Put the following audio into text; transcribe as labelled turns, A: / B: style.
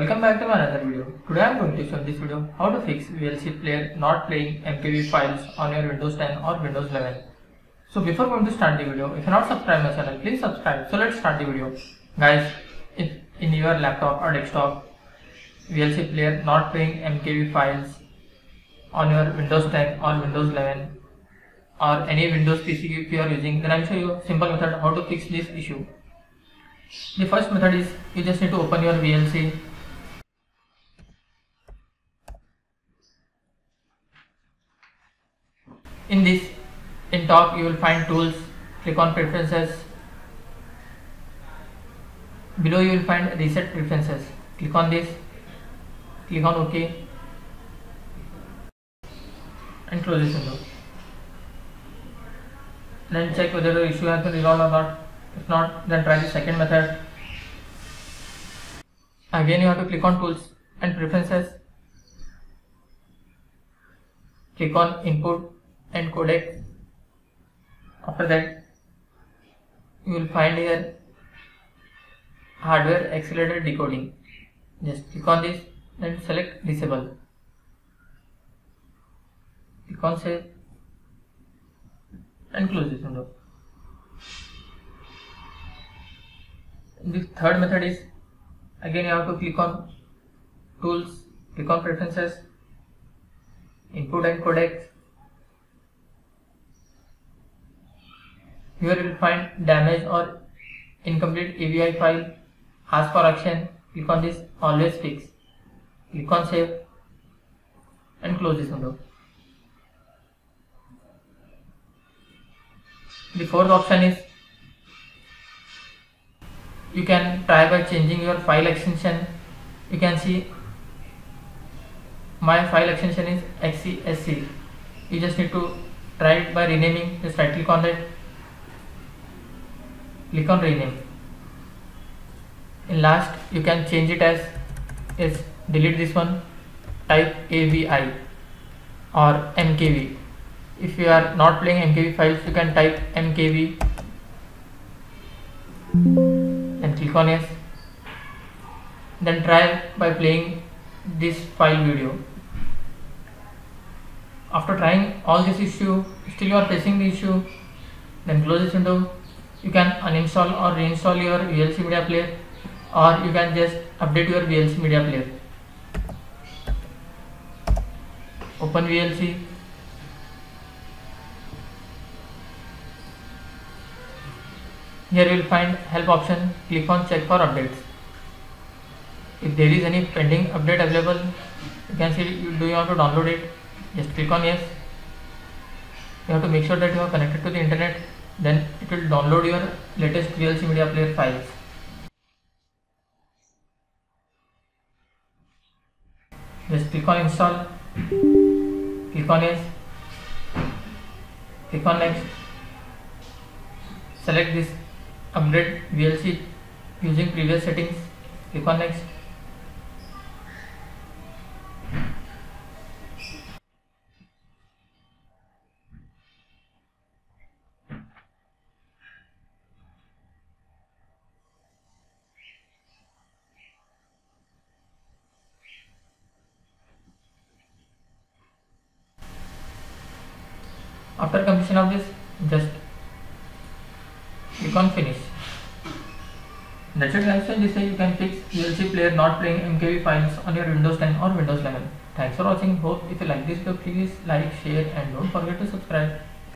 A: Welcome back to another video. Today I am going to show in this video how to fix VLC player not playing MKV files on your Windows 10 or Windows 11. So before going to start the video, if you are not subscribed to my channel, please subscribe. So let's start the video. Guys, if in your laptop or desktop, VLC player not playing MKV files on your Windows 10 or Windows 11 or any Windows PC if you are using, then I will show you a simple method how to fix this issue. The first method is you just need to open your VLC in this in top you will find tools click on preferences. Below you will find reset preferences. Click on this. Click on ok. And close this window. Then check whether the issue has been resolved or not. If not then try the second method. Again you have to click on tools and preferences. Click on input and codec. After that you will find here hardware accelerated decoding. Just click on this and select disable. Click on save and close this window. The third method is again you have to click on tools click on preferences input and codecs here you will find damage or incomplete AVI file. Ask for action. Click on this. Always fix. Click on save. And close this window. The fourth option is you can try by changing your file extension. You can see my file extension is xcsc you just need to try it by renaming. Just right click on that click on rename. In last you can change it as is delete this one type AVI or MKV if you are not playing MKV files you can type MKV and click on yes. Then try by playing this file video. After trying all this issue still you are facing the issue then close this window you can uninstall or reinstall your VLC media player or you can just update your VLC media player. Open VLC here you will find help option. Click on check for updates. If there is any pending update available you can see you do you want to download it. Just click on yes. You have to make sure that you are connected to the internet then it will download your latest VLC media player files. Just click on install. Click on yes. Click on next. Select this upgrade VLC using previous settings. Click on next after completion of this just click on finish. That's it guys so this way you can fix VLC player not playing MKV files on your Windows 10 or Windows 11 thanks for watching. Hope if you like this video please like share and don't forget to subscribe